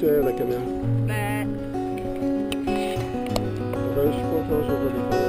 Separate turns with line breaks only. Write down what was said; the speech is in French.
Casse la caméra.
Bah,
Bah, je suis content, je.